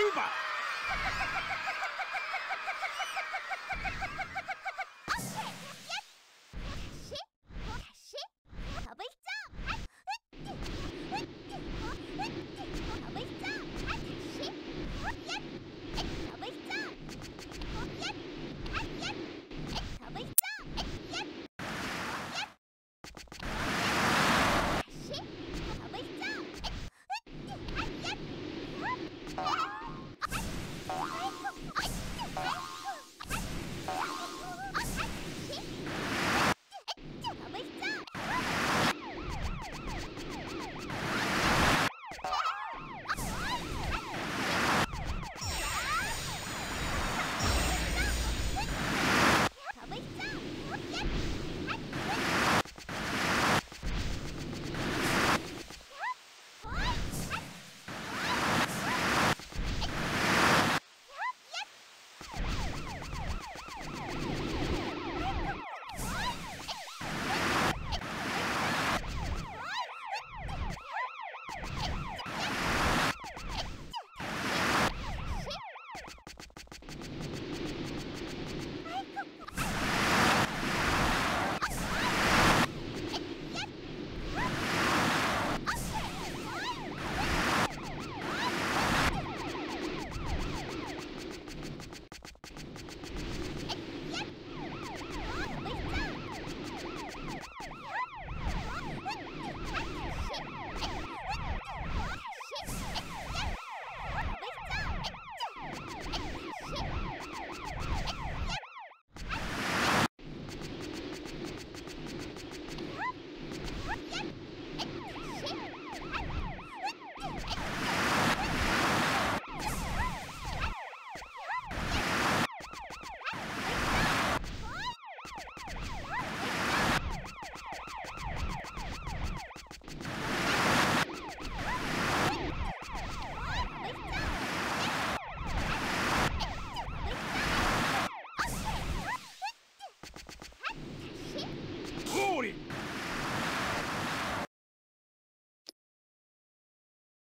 출 you you